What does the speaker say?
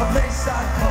a place I call